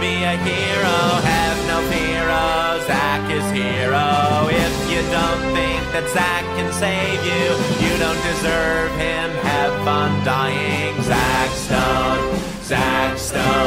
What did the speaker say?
be a hero. Have no fear, oh, Zach is hero. If you don't think that Zach can save you, you don't deserve him. Have fun dying. Zach Stone, Zach Stone.